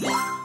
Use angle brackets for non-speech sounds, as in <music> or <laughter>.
Bye. <laughs>